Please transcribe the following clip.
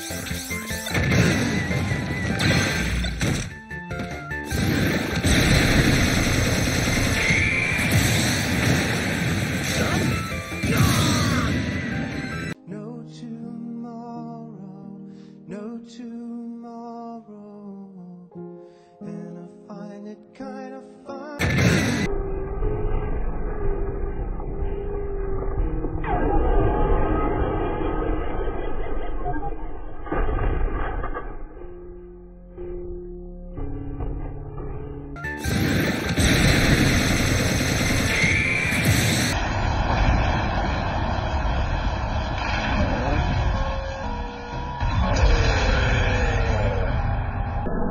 No tomorrow, no tomorrow.